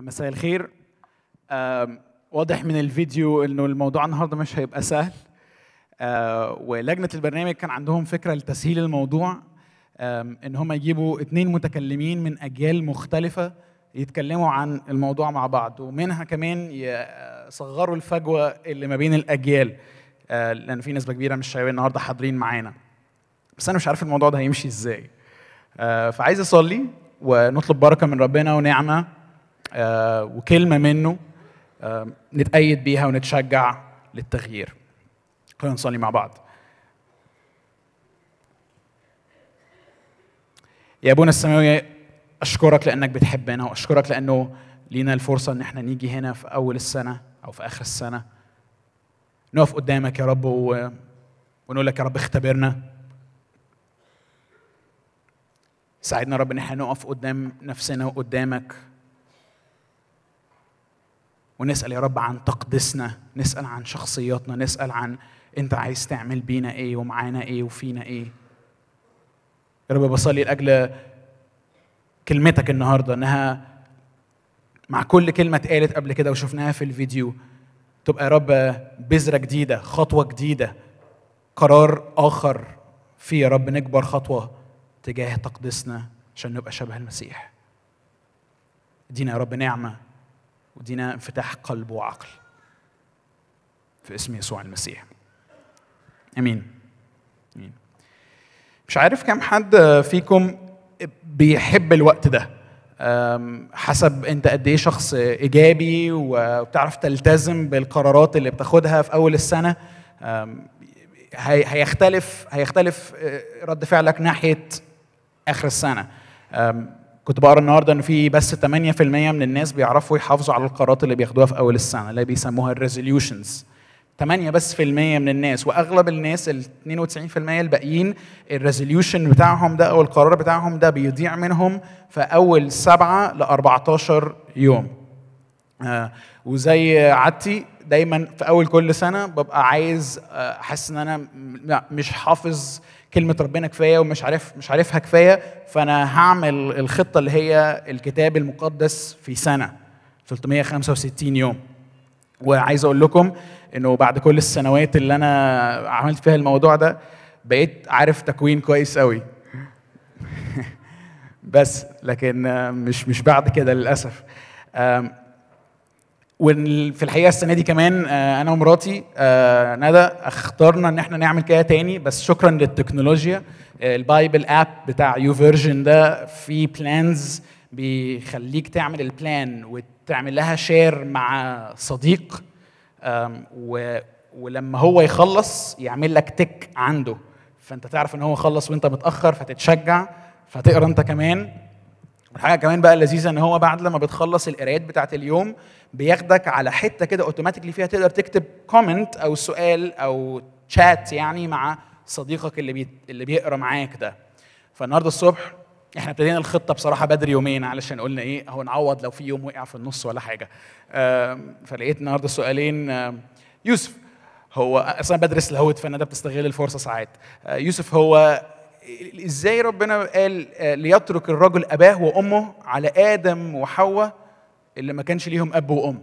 مساء الخير. واضح من الفيديو إنه الموضوع النهارده مش هيبقى سهل. آه، ولجنة البرنامج كان عندهم فكرة لتسهيل الموضوع. إن هم يجيبوا اتنين متكلمين من أجيال مختلفة يتكلموا عن الموضوع مع بعض ومنها كمان يصغروا الفجوة اللي ما بين الأجيال. آه، لأن في نسبة كبيرة من الشباب النهارده حاضرين معانا. بس أنا مش عارف الموضوع ده هيمشي إزاي. آه، فعايز أصلي ونطلب بركة من ربنا ونعمة. وكلمة منه آه، نتأيد بيها ونتشجع للتغيير. خلينا نصلي مع بعض. يا أبونا السماوي أشكرك لأنك بتحبنا وأشكرك لأنه لينا الفرصة إن إحنا نيجي هنا في أول السنة أو في آخر السنة. نقف قدامك يا رب و... ونقول لك يا رب اختبرنا. ساعدنا يا رب إن إحنا نقف قدام نفسنا وقدامك. ونسأل يا رب عن تقديسنا نسأل عن شخصياتنا نسأل عن أنت عايز تعمل بينا إيه ومعانا إيه وفينا إيه. يا رب بصلي لأجل كلمتك النهارده إنها مع كل كلمة اتقالت قبل كده وشفناها في الفيديو تبقى يا رب بذرة جديدة خطوة جديدة قرار آخر فيه يا رب نكبر خطوة تجاه تقديسنا عشان نبقى شبه المسيح. ادينا يا رب نعمة ودينا انفتاح قلب وعقل في اسم يسوع المسيح. آمين. آمين. مش عارف كم حد فيكم بيحب الوقت ده. حسب انت قد إيه شخص ايجابي وبتعرف تلتزم بالقرارات اللي بتاخدها في أول السنة. هيختلف هيختلف آه، رد فعلك ناحية آخر السنة. كنت بقرا النهارده إن في بس 8% من الناس بيعرفوا يحافظوا على القرارات اللي بياخدوها في أول السنة اللي بيسموها ال resolutions 8 بس في المية من الناس وأغلب الناس ال 92% الباقيين ال resolution بتاعهم ده أو القرار بتاعهم ده بيضيع منهم في أول 7 ل 14 يوم. آه، وزي عادتي دايما في أول كل سنة ببقى عايز آه، أحس إن أنا مش حافظ كلمة ربنا كفاية ومش عارف مش عارفها كفاية فأنا هعمل الخطة اللي هي الكتاب المقدس في سنة 365 يوم. وعايز أقول لكم إنه بعد كل السنوات اللي أنا عملت فيها الموضوع ده بقيت عارف تكوين كويس قوي بس لكن مش مش بعد كده للأسف. وفي الحقيقة السنة دي كمان آه، أنا ومراتي آه، ندى اخترنا إن إحنا نعمل كده تاني. بس شكرا للتكنولوجيا. آه، ال Bible app بتاع YouVersion ده في plans بيخليك تعمل ال plan وتعمل لها share مع صديق ولما هو يخلص يعمل لك tick عنده. فأنت تعرف إن هو خلص وأنت متأخر فتتشجع فتقرأ أنت كمان. الحاجة كمان بقى اللذيذة إن هو بعد لما بتخلص القرايات بتاعت اليوم بياخدك على حتة كده automatically فيها تقدر تكتب comment أو سؤال أو تشات يعني مع صديقك اللي بي... اللي بيقرأ معاك ده. فالنهاردة الصبح إحنا ابتدينا الخطة بصراحة بدري يومين علشان قلنا إيه هو نعوض لو في يوم وقع في النص ولا حاجة. فلقيت النهارده سؤالين يوسف هو أصلا بدرس لاهوت فأنا ده بتستغل الفرصة ساعات. آه، يوسف هو إزاي ربنا قال آه، ليترك الرجل أباه وأمه على آدم وحواء اللي ما كانش ليهم أب وأم.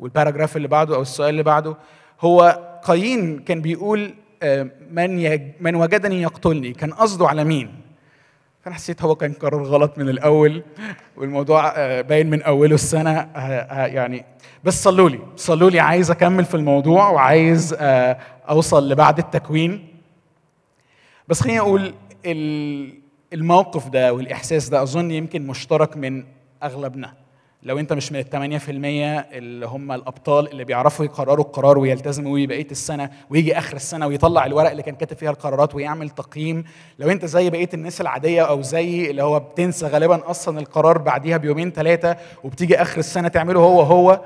والباراجراف اللي بعده أو السؤال اللي بعده هو قايين كان بيقول آه، من. من وجدني يقتلني. كان قصده على مين؟ فانا حسيت هو كان قرار غلط من الأول والموضوع آه، باين من أوله السنة يعني. بس صلوا لي. صلوا لي عايز أكمل في الموضوع وعايز أوصل لبعد التكوين. بس خليني أقول ال- الموقف ده والاحساس ده أظن يمكن مشترك من أغلبنا. لو أنت مش من في المية اللي هم الأبطال اللي بيعرفوا يقرروا القرار ويلتزموا بيه بقية السنة ويجي آخر السنة ويطلع الورق اللي كان كاتب فيها القرارات ويعمل تقييم لو أنت زي بقية الناس العادية أو زي اللي هو بتنسى غالبا أصلا القرار بعديها بيومين ثلاثة وبتيجي آخر السنة تعمله هو هو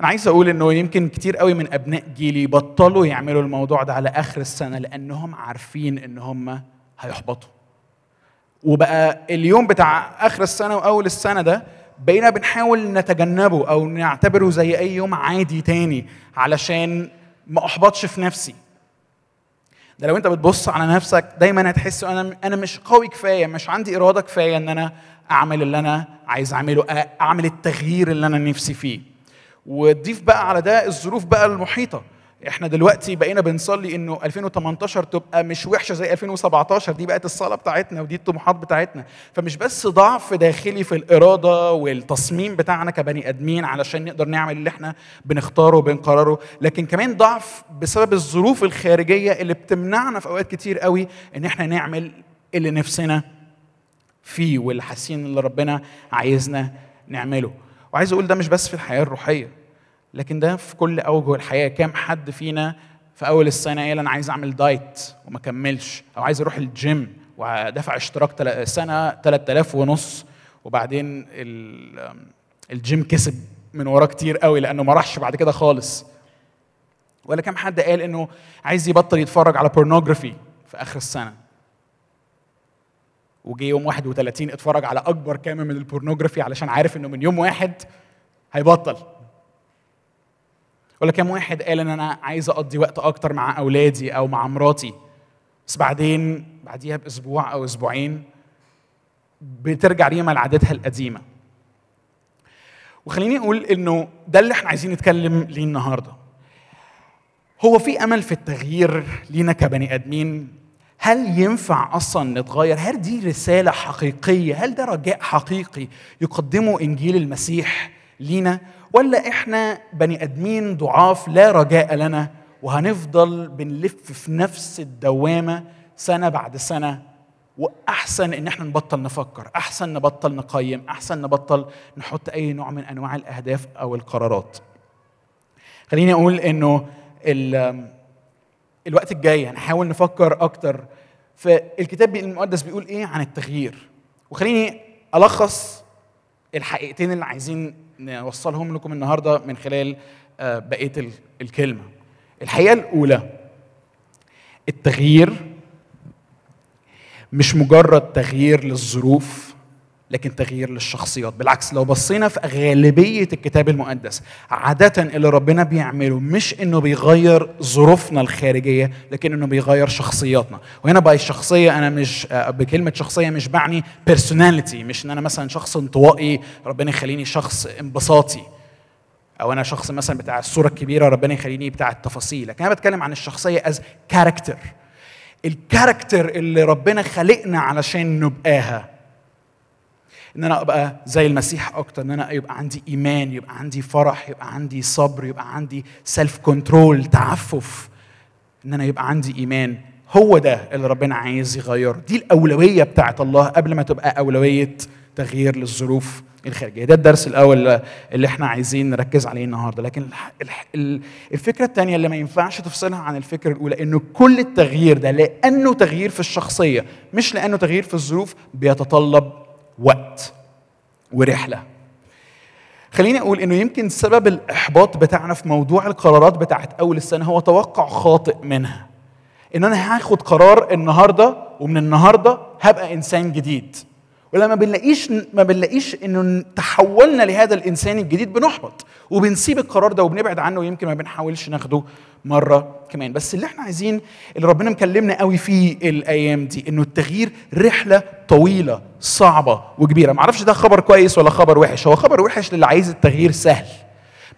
أنا عايز أقول إنه يمكن كتير قوي من أبناء جيلي بطلوا يعملوا الموضوع ده على آخر السنة لأنهم عارفين إن هم هيحبطوا. وبقى اليوم بتاع آخر السنة وأول السنة ده بقينا بنحاول نتجنبه أو نعتبره زي أي يوم عادي تاني علشان ما أحبطش في نفسي. ده لو أنت بتبص على نفسك دايما هتحس أنا أنا مش قوي كفاية مش عندي إرادة كفاية إن أنا أعمل اللي أنا عايز أعمله أعمل التغيير اللي أنا نفسي فيه. وتضيف بقى على ده الظروف بقى المحيطة. إحنا دلوقتي بقينا بنصلي إنه 2018 تبقى مش وحشة زي 2017 دي بقت الصلاة بتاعتنا ودي الطموحات بتاعتنا. فمش بس ضعف داخلي في الإرادة والتصميم بتاعنا كبني آدمين علشان نقدر نعمل اللي إحنا بنختاره وبنقرره لكن كمان ضعف بسبب الظروف الخارجية اللي بتمنعنا في أوقات كتير قوي إن إحنا نعمل اللي نفسنا فيه واللي حاسين اللي ربنا عايزنا نعمله. وعايز أقول ده مش بس في الحياة الروحية لكن ده في كل أوجه الحياة. كام حد فينا في أول السنة قال أنا عايز أعمل دايت وما كملش أو عايز أروح الجيم ودفع اشتراك سنة 3000 ونص وبعدين الجيم كسب من وراه كتير قوي لأنه ما راحش بعد كده خالص. ولا كام حد قال إنه عايز يبطل يتفرج على pornography في آخر السنة. وجي يوم 31 اتفرج على أكبر كام من ال pornography علشان عارف إنه من يوم واحد هيبطل. ولا كام واحد قال إن أنا عايز أقضي وقت أكتر مع أولادي أو مع مراتي. بس بعدين بعديها بأسبوع أو أسبوعين بترجع ريما لعادتها القديمة. وخليني أقول إنه ده اللي إحنا عايزين نتكلم ليه النهارده. هو في أمل في التغيير لينا كبني آدمين؟ هل ينفع أصلا نتغير؟ هل دي رسالة حقيقية؟ هل ده رجاء حقيقي يقدمه إنجيل المسيح لينا؟ ولا إحنا بني آدمين ضعاف لا رجاء لنا وهنفضل بنلف في نفس الدوامة سنة بعد سنة؟ وأحسن إن إحنا نبطل نفكر أحسن نبطل نقيم أحسن نبطل نحط أي نوع من أنواع الأهداف أو القرارات. خليني أقول إنه الوقت الجاي هنحاول نفكر أكتر. في الكتاب المقدس بيقول إيه عن التغيير؟ وخليني ألخص الحقيقتين اللي عايزين نوصلهم لكم النهارده من خلال بقية الكلمة. الحقيقة الأولى التغيير مش مجرد تغيير للظروف. لكن تغيير للشخصيات. بالعكس لو بصينا في غالبية الكتاب المقدس عادة اللي ربنا بيعمله مش إنه بيغير ظروفنا الخارجية لكن إنه بيغير شخصياتنا. وهنا باي الشخصية أنا مش بكلمة شخصية مش بعني personality مش إن أنا مثلا شخص انطوائي ربنا يخليني شخص انبساطي. أو أنا شخص مثلا بتاع الصورة الكبيرة ربنا يخليني بتاع التفاصيل. لكن أنا بتكلم عن الشخصية as character ال character اللي ربنا خلقنا علشان نبقاها إن أنا أبقى زي المسيح أكتر إن أنا يبقى عندي إيمان يبقى عندي فرح يبقى عندي صبر يبقى عندي self control تعفف. إن أنا يبقى عندي إيمان. هو ده اللي ربنا عايز يغيره. دي الأولوية بتاعت الله قبل ما تبقى أولوية تغيير للظروف الخارجية. ده الدرس الأول اللي إحنا عايزين نركز عليه النهارده. لكن الفكرة الثانية اللي ما ينفعش تفصلها عن الفكرة الأولى إنه كل التغيير ده لأنه تغيير في الشخصية مش لأنه تغيير في الظروف بيتطلب وقت ورحلة. خليني أقول إنه يمكن سبب الإحباط بتاعنا في موضوع القرارات بتاعت أول السنة هو توقع خاطئ منها. إن أنا هاخد قرار النهارده ومن النهارده هبقى إنسان جديد. ولما بنلاقيش ما بنلاقيش إنه تحولنا لهذا الإنسان الجديد بنحبط. وبنسيب القرار ده وبنبعد عنه ويمكن ما بنحاولش ناخده مرة كمان. بس اللي إحنا عايزين اللي ربنا مكلمنا قوي فيه الأيام دي إنه التغيير رحلة طويلة صعبة وكبيرة. ما أعرفش ده خبر كويس ولا خبر وحش. هو خبر وحش للي عايز التغيير سهل.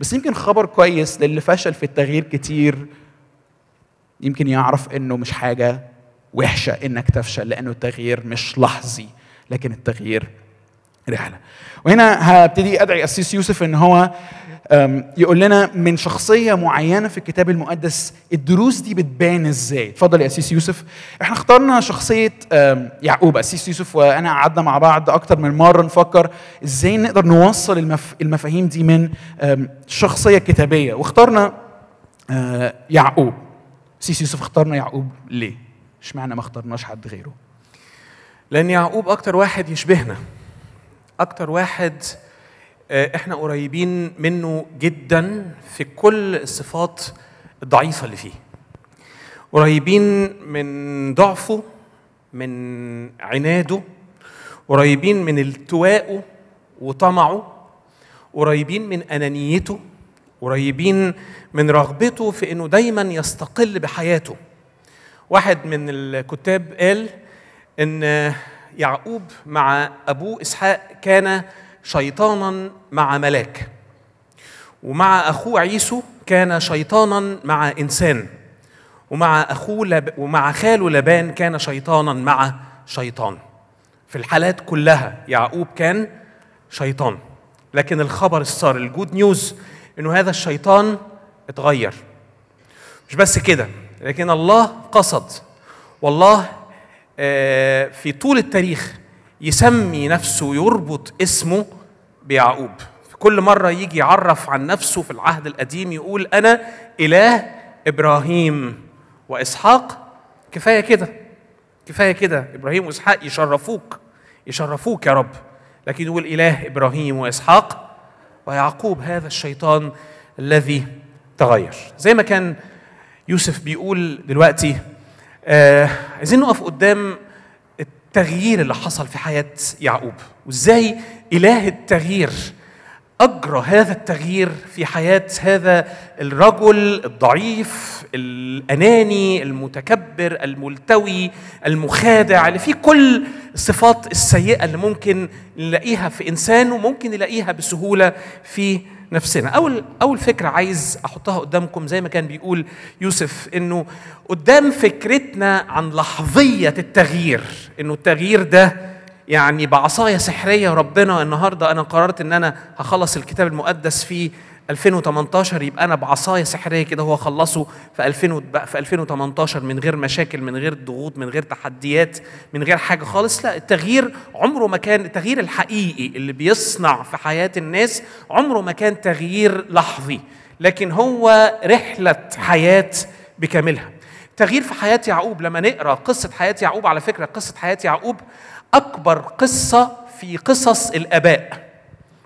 بس يمكن خبر كويس للي فشل في التغيير كتير. يمكن يعرف إنه مش حاجة وحشة إنك تفشل لأنه التغيير مش لحظي. لكن التغيير رحلة. وهنا هبتدي أدعي اسيس يوسف إن هو يقول لنا من شخصية معينة في الكتاب المقدس الدروس دي بتبان إزاي؟ اتفضل يا اسيس يوسف. إحنا اخترنا شخصية يعقوب. اسيس يوسف وأنا قعدنا مع بعض أكتر من مرة نفكر إزاي نقدر نوصل المف... المفاهيم دي من شخصية كتابية. واخترنا يعقوب. اسيس يوسف اخترنا يعقوب ليه؟ اشمعنى ما اخترناش حد غيره؟ لأن يعقوب أكتر واحد يشبهنا. أكتر واحد إحنا قريبين منه جدا في كل الصفات الضعيفة اللي فيه. قريبين من ضعفه من عناده قريبين من التوائه وطمعه قريبين من أنانيته قريبين من رغبته في إنه دايما يستقل بحياته. واحد من الكتاب قال إن يعقوب مع ابوه إسحاق كان شيطانا مع ملاك ومع أخوه عيسو كان شيطانا مع إنسان ومع اخوه لب... ومع خاله لبان كان شيطانا مع شيطان. في الحالات كلها يعقوب كان شيطان. لكن الخبر السار الجود نيوز إنه هذا الشيطان اتغير. مش بس كده لكن الله قصد. والله في طول التاريخ يسمي نفسه يربط اسمه بيعقوب. في كل مرة يجي يعرف عن نفسه في العهد القديم يقول أنا إله إبراهيم وإسحاق. كفاية كده كفاية كده. إبراهيم وإسحاق يشرفوك يشرفوك يا رب. لكن يقول إله إبراهيم وإسحاق ويعقوب هذا الشيطان الذي تغير. زي ما كان يوسف بيقول دلوقتي آه عايزين نقف قدام التغيير اللي حصل في حياة يعقوب. وإزاي إله التغيير أجرى هذا التغيير في حياة هذا الرجل الضعيف الأناني المتكبر الملتوي المخادع اللي فيه كل الصفات السيئة اللي ممكن نلاقيها في إنسان وممكن نلاقيها بسهولة في نفسنا. أول أول فكرة عايز أحطها قدامكم زي ما كان بيقول يوسف إنه قدام فكرتنا عن لحظية التغيير إنه التغيير ده يعني بعصاية سحرية ربنا النهاردة أنا قررت إن أنا هخلص الكتاب المقدس في 2018 يبقى أنا بعصاية سحرية كده هو خلصه في 2000 في 2018 من غير مشاكل من غير ضغوط من غير تحديات من غير حاجة خالص. لا التغيير عمره ما كان التغيير الحقيقي اللي بيصنع في حياة الناس عمره ما كان تغيير لحظي لكن هو رحلة حياة بكاملها. تغيير في حياة يعقوب لما نقرأ قصة حياة يعقوب على فكرة قصة حياة يعقوب أكبر قصة في قصص الآباء.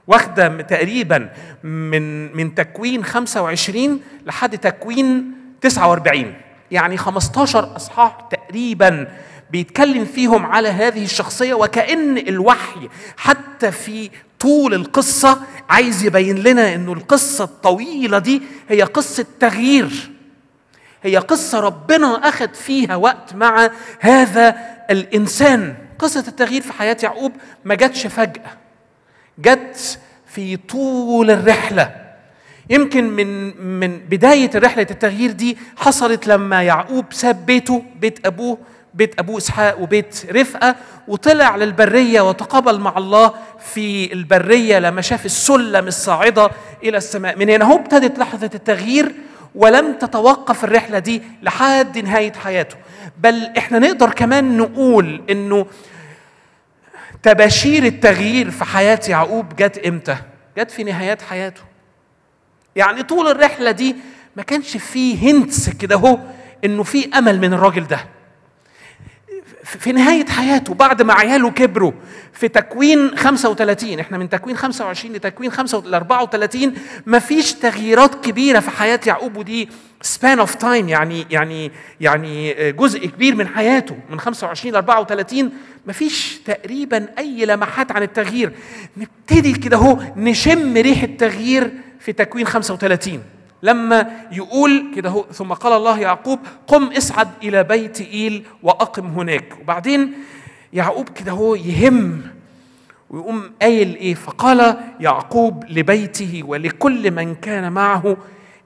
واخدة تقريبا من من تكوين 25 لحد تكوين 49 يعني 15 أصحاح تقريبا بيتكلم فيهم على هذه الشخصية وكأن الوحي حتى في طول القصة عايز يبين لنا إنه القصة الطويلة دي هي قصة تغيير. هي قصة ربنا أخذ فيها وقت مع هذا الإنسان. قصة التغيير في حياة يعقوب ما جاتش فجأة. جت في طول الرحلة. يمكن من من بداية رحلة التغيير دي حصلت لما يعقوب ساب بيته بيت أبوه بيت ابوه إسحاق وبيت رفقة وطلع للبرية وتقابل مع الله في البرية لما شاف السلم الصاعدة إلى السماء. من هنا هو ابتدت لحظة التغيير ولم تتوقف الرحلة دي لحد نهاية حياته. بل إحنا نقدر كمان نقول إنه تباشير التغيير في حياة يعقوب جت إمتى؟ جت في نهايات حياته. يعني طول الرحلة دي ما كانش فيه هنتس كده أهو إنه في أمل من الراجل ده. في نهاية حياته بعد ما عياله كبروا في تكوين 35 إحنا من تكوين 25 لتكوين 34 مفيش تغييرات كبيرة في حياة يعقوب ودي span of time يعني يعني يعني جزء كبير من حياته من 25 ل 34 مفيش تقريبا أي لمحات عن التغيير. نبتدي كده أهو نشم ريح التغيير في تكوين 35 لما يقول كده هو ثم قال الله يعقوب قم اصعد إلى بيت إيل وأقم هناك. وبعدين يعقوب كده هو يهم ويقوم قايل إيه؟ فقال يعقوب لبيته ولكل من كان معه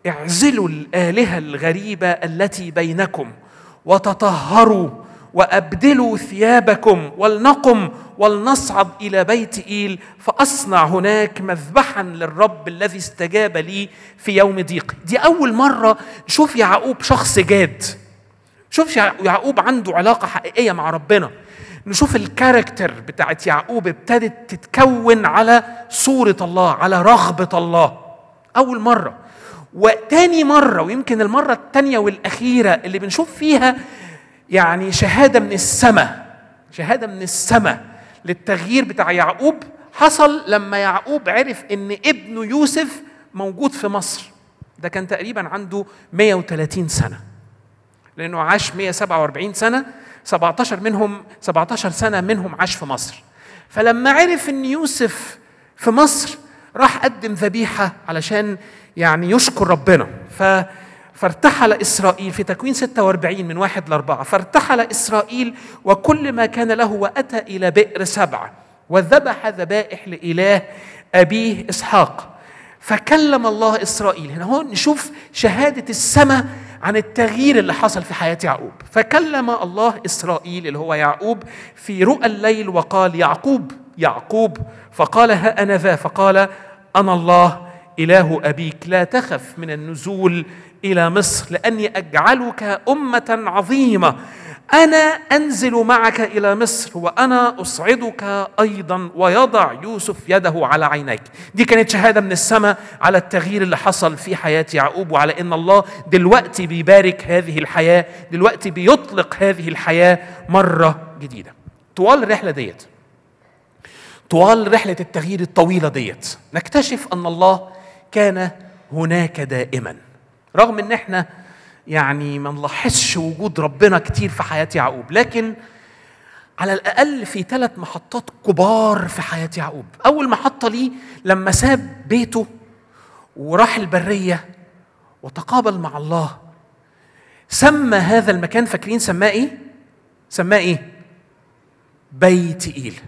اعزلوا الآلهة الغريبة التي بينكم وتطهروا وأبدلوا ثيابكم ولنقم ولنصعد إلى بيت إيل فأصنع هناك مذبحا للرب الذي استجاب لي في يوم ضيقي دي أول مرة نشوف يعقوب شخص جاد. شوف يعقوب عنده علاقة حقيقية مع ربنا. نشوف الكاركتر بتاعت يعقوب ابتدت تتكون على صورة الله على رغبة الله. أول مرة. وتاني مرة ويمكن المرة الثانية والأخيرة اللي بنشوف فيها يعني شهادة من السماء شهادة من السماء للتغيير بتاع يعقوب حصل لما يعقوب عرف إن ابنه يوسف موجود في مصر. ده كان تقريبا عنده 130 سنة لأنه عاش 147 سنة 17 منهم 17 سنة منهم عاش في مصر. فلما عرف إن يوسف في مصر راح قدم ذبيحة علشان يعني يشكر ربنا. ف فارتحل إسرائيل في تكوين 46 من واحد لأربعة. فارتحل إسرائيل وكل ما كان له وأتى إلى بئر سبعة. وذبح ذبائح لإله أبيه إسحاق. فكلم الله إسرائيل. هنا هون نشوف شهادة السماء عن التغيير اللي حصل في حياة يعقوب. فكلم الله إسرائيل اللي هو يعقوب في رؤى الليل وقال يعقوب يعقوب فقال ها أنا ذا؟ فقال أنا الله إله أبيك. لا تخف من النزول إلى مصر لأني أجعلك أمة عظيمة. أنا أنزل معك إلى مصر وأنا أصعدك أيضا ويضع يوسف يده على عينيك. دي كانت شهادة من السماء على التغيير اللي حصل في حياة يعقوب وعلى أن الله دلوقتي بيبارك هذه الحياة دلوقتي بيطلق هذه الحياة مرة جديدة. طوال الرحلة ديت طوال رحلة التغيير الطويلة ديت نكتشف أن الله كان هناك دائما. رغم أن إحنا يعني ما نلاحظش وجود ربنا كتير في حياة يعقوب لكن على الأقل في ثلاث محطات كبار في حياة يعقوب أول محطة ليه لما ساب بيته وراح البرية وتقابل مع الله سمى هذا المكان فاكرين سماه إيه؟ سماه إيه؟ بيت إيل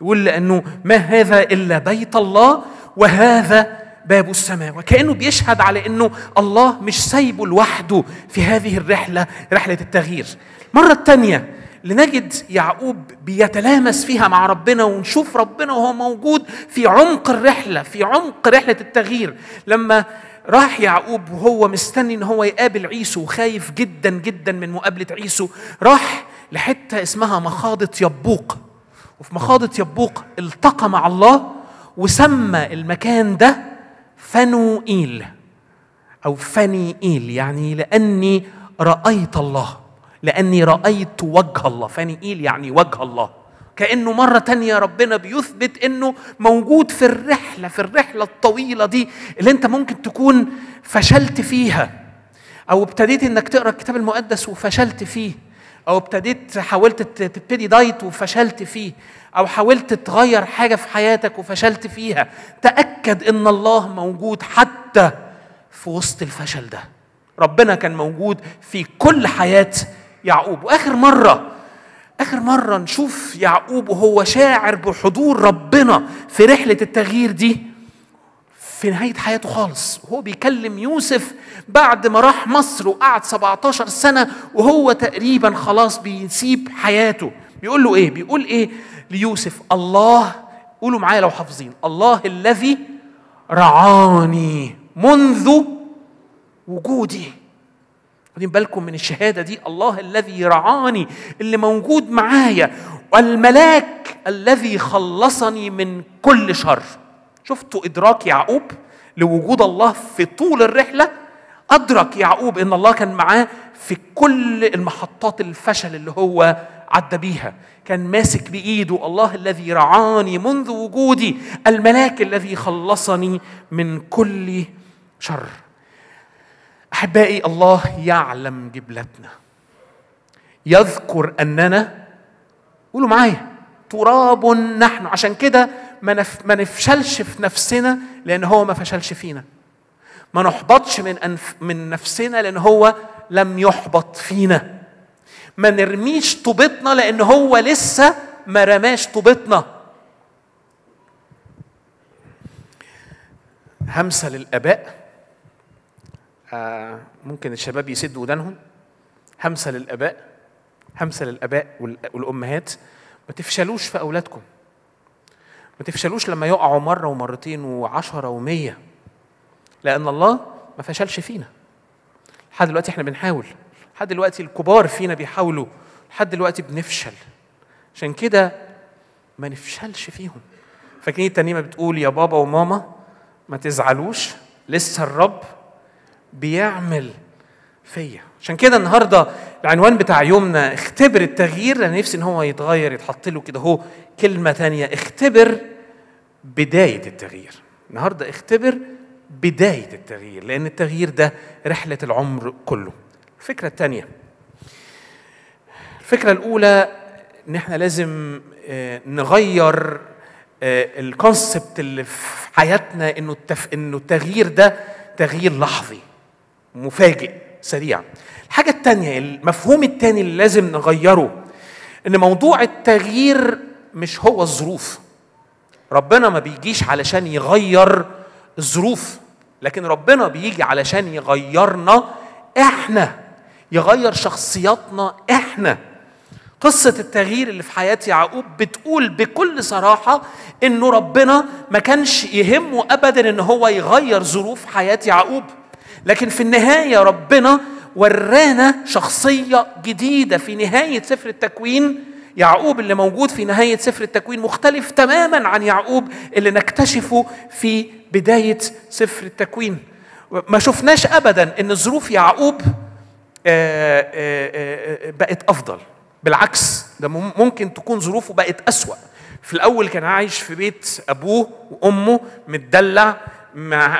يقول لأنه ما هذا إلا بيت الله وهذا باب السماء وكأنه بيشهد على أنه الله مش سايبه لوحده في هذه الرحلة رحلة التغيير. المرة الثانية لنجد يعقوب بيتلامس فيها مع ربنا ونشوف ربنا وهو موجود في عمق الرحلة في عمق رحلة التغيير. لما راح يعقوب وهو مستني إن هو يقابل عيسو وخايف جدا جدا من مقابلة عيسو راح لحتة اسمها مخاضة يبوق. وفي مخاضة يبوق التقى مع الله وسمى المكان ده فنوئيل أو فنيئيل يعني لأني رأيت الله لأني رأيت وجه الله. فنيئيل يعني وجه الله. كأنه مرة تانية ربنا بيثبت أنه موجود في الرحلة في الرحلة الطويلة دي اللي أنت ممكن تكون فشلت فيها أو ابتديت أنك تقرأ الكتاب المقدس وفشلت فيه أو ابتديت حاولت تبتدي دايت وفشلت فيه. أو حاولت تغير حاجة في حياتك وفشلت فيها تأكد إن الله موجود حتى في وسط الفشل ده. ربنا كان موجود في كل حياة يعقوب. وآخر مرة آخر مرة نشوف يعقوب وهو شاعر بحضور ربنا في رحلة التغيير دي في نهاية حياته خالص. وهو بيكلم يوسف بعد ما راح مصر وقعد 17 سنة وهو تقريبا خلاص بيسيب حياته. بيقول له إيه؟ بيقول إيه ليوسف؟ الله قولوا معايا لو حافظين. الله الذي رعاني منذ وجودي. واخدين بالكم من الشهادة دي؟ الله الذي رعاني اللي موجود معايا والملاك الذي خلصني من كل شر. شفتوا إدراك يعقوب لوجود الله في طول الرحلة؟ أدرك يعقوب إن الله كان معاه في كل المحطات الفشل اللي هو عدى بيها. كان ماسك بإيده الله الذي رعاني منذ وجودي الملاك الذي خلصني من كل شر. أحبائي الله يعلم جبلتنا. يذكر أننا قولوا معايا تراب نحن. عشان كده ما, نف... ما نفشلش في نفسنا لأن هو ما فشلش فينا. ما نحبطش من أنف... من نفسنا لأن هو لم يحبط فينا. ما نرميش طوبتنا لأن هو لسه ما رماش طوبتنا. همسة للآباء. آه ممكن الشباب يسدوا ودانهم. همسة للآباء. همسة للآباء والأمهات. ما تفشلوش في أولادكم. ما تفشلوش لما يقعوا مرة ومرتين وعشرة ومية. لأن الله ما فشلش فينا. لحد دلوقتي إحنا بنحاول. لحد دلوقتي الكبار فينا بيحاولوا. لحد دلوقتي بنفشل. عشان كده ما نفشلش فيهم. فاكرين الترنيمة بتقول يا بابا وماما ما تزعلوش؟ لسه الرب بيعمل فيا. عشان كده النهارده العنوان بتاع يومنا اختبر التغيير. أنا نفسي إن هو يتغير يتحط له كده هو كلمة تانية. اختبر بداية التغيير. النهارده اختبر بداية التغيير لأن التغيير ده رحلة العمر كله. الفكرة الثانية الفكرة الأولى إن إحنا لازم نغير الكونسبت اللي في حياتنا إنه التف... إنه التغيير ده تغيير لحظي مفاجئ سريع. الحاجة التانية المفهوم التاني اللي لازم نغيره إن موضوع التغيير مش هو الظروف. ربنا ما بيجيش علشان يغير الظروف. لكن ربنا بيجي علشان يغيرنا إحنا يغير شخصياتنا إحنا. قصة التغيير اللي في حياة يعقوب بتقول بكل صراحة إنه ربنا ما كانش يهمه ابدا إن هو يغير ظروف حياة يعقوب. لكن في النهاية ربنا ورانا شخصية جديدة في نهاية سفر التكوين يعقوب اللي موجود في نهاية سفر التكوين مختلف تماما عن يعقوب اللي نكتشفه في بداية سفر التكوين. ما شفناش أبدا أن ظروف يعقوب آه، آه، آه، بقت أفضل. بالعكس ده ممكن تكون ظروفه بقت أسوأ. في الأول كان عايش في بيت أبوه وأمه متدلع ما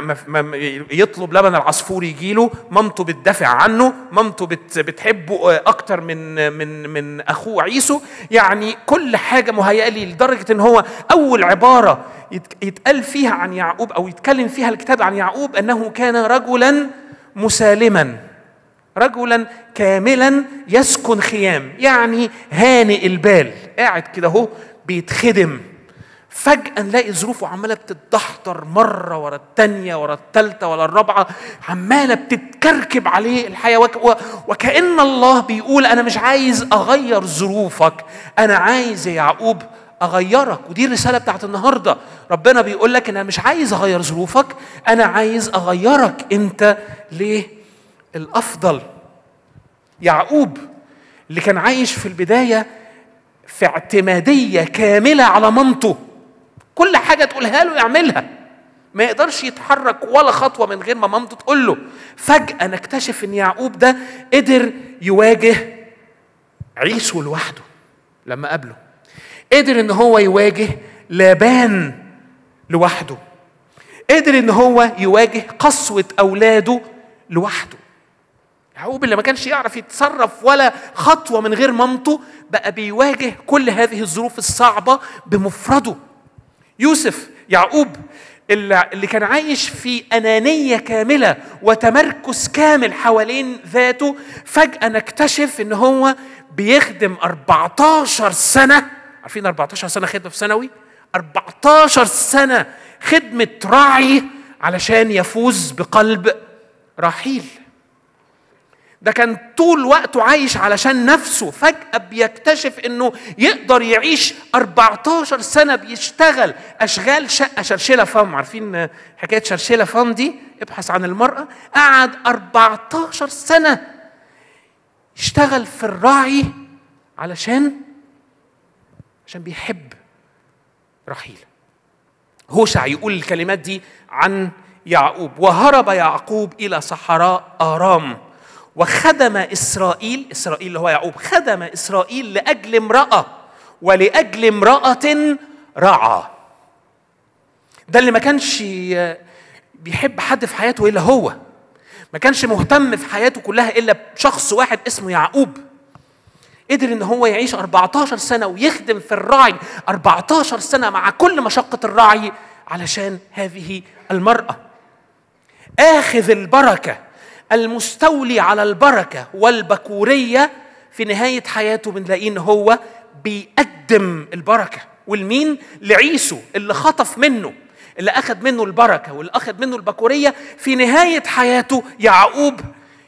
يطلب لبن العصفور يجي له مامته بتدافع عنه مامته بت بتحبه أكتر من من من أخوه عيسو. يعني كل حاجة مهيئة لي لدرجة إن هو أول عبارة يتقال فيها عن يعقوب أو يتكلم فيها الكتاب عن يعقوب أنه كان رجلا مسالما رجلا كاملا يسكن خيام يعني هانئ البال. قاعد كده أهو بيتخدم. فجأة نلاقي ظروفه عمالة بتتدحضر مرة ورا التانية ورا التالتة ورا الرابعة عمالة بتتكركب عليه الحياة وك وكأن الله بيقول أنا مش عايز أغير ظروفك أنا عايز يا يعقوب أغيرك. ودي الرسالة بتاعت النهاردة. ربنا بيقول لك أنا مش عايز أغير ظروفك أنا عايز أغيرك أنت ليه؟ الأفضل. يعقوب اللي كان عايش في البداية في اعتمادية كاملة على مامته كل حاجة تقولها له يعملها. ما يقدرش يتحرك ولا خطوة من غير ما مامته تقول له. فجأة نكتشف إن يعقوب ده قدر يواجه عيسو لوحده لما قابله. قدر إن هو يواجه لابان لوحده. قدر إن هو يواجه قسوة أولاده لوحده. يعقوب اللي ما كانش يعرف يتصرف ولا خطوة من غير مامته بقى بيواجه كل هذه الظروف الصعبة بمفرده. يوسف يعقوب اللي كان عايش في أنانية كاملة وتمركز كامل حوالين ذاته فجأة نكتشف إن هو بيخدم 14 سنة. عارفين 14 سنة خدمة في ثانوي؟ 14 سنة خدمة راعي علشان يفوز بقلب رحيل. ده كان طول وقته عايش علشان نفسه فجأة بيكتشف إنه يقدر يعيش 14 سنة بيشتغل. أشغال شقة شرشلة فم. عارفين حكاية شرشلة فم دي؟ ابحث عن المرأة. قعد 14 سنة يشتغل في الراعي علشان عشان بيحب رحيل. هوشع يقول الكلمات دي عن يعقوب وهرب يعقوب إلى صحراء آرام. وخدم إسرائيل إسرائيل اللي هو يعقوب خدم إسرائيل لأجل امرأة ولأجل امرأة رعى. ده اللي ما كانش بيحب حد في حياته إلا هو. ما كانش مهتم في حياته كلها إلا بشخص واحد اسمه يعقوب. قدر إن هو يعيش 14 سنة ويخدم في الرعي 14 سنة مع كل مشقة الرعي علشان هذه المرأة. آخذ البركة المستولي على البركة والبكورية في نهاية حياته بنلاقيه ان هو بيقدم البركة. والمين؟ لعيسو اللي خطف منه اللي اخذ منه البركة واللي اخذ منه البكورية في نهاية حياته. يعقوب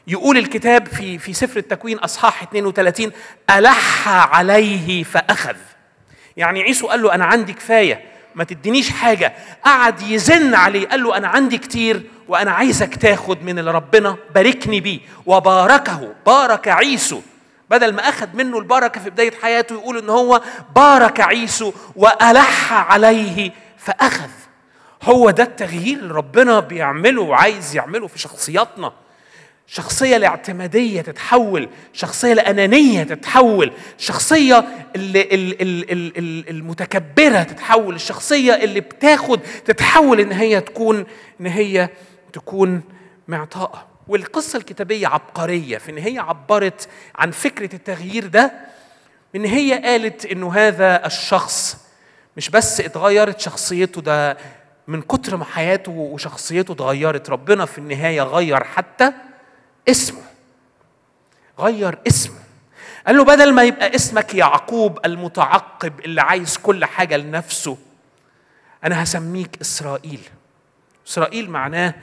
يقول الكتاب في في سفر التكوين أصحاح 32 ألح عليه فأخذ. يعني عيسو قال له أنا عندي كفاية ما تدينيش حاجة. قعد يزن عليه قال له أنا عندي كتير وأنا عايزك تاخد من اللي ربنا باركني بيه وباركه بارك عيسو. بدل ما أخذ منه البركة في بداية حياته يقول إن هو بارك عيسو وألح عليه فأخذ. هو ده التغيير اللي ربنا بيعمله وعايز يعمله في شخصياتنا. شخصية الاعتمادية تتحول شخصية الأنانية تتحول شخصية المتكبرة تتحول الشخصية اللي بتاخد تتحول إن هي تكون إن هي تكون معطاءة. والقصة الكتابية عبقرية. في إن هي عبرت عن فكرة التغيير ده. إن هي قالت إنه هذا الشخص مش بس اتغيرت شخصيته ده من كتر ما حياته وشخصيته اتغيرت. ربنا في النهاية غير حتى اسمه. غير اسمه. قال له بدل ما يبقى اسمك يعقوب المتعقب اللي عايز كل حاجة لنفسه أنا هسميك إسرائيل. إسرائيل معناه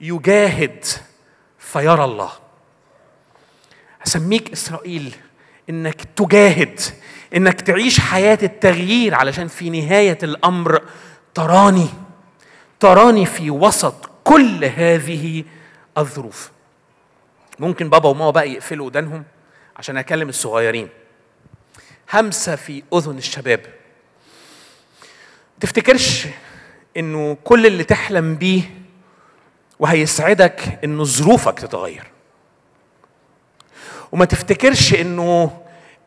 يجاهد فيرى الله. هسميك إسرائيل إنك تجاهد إنك تعيش حياة التغيير علشان في نهاية الأمر تراني تراني في وسط كل هذه الظروف. ممكن بابا وماما بقى يقفلوا ودانهم عشان أكلم الصغيرين. همسة في أذن الشباب. تفتكرش إنه كل اللي تحلم بيه وهيسعدك إنه ظروفك تتغير. وما تفتكرش إنه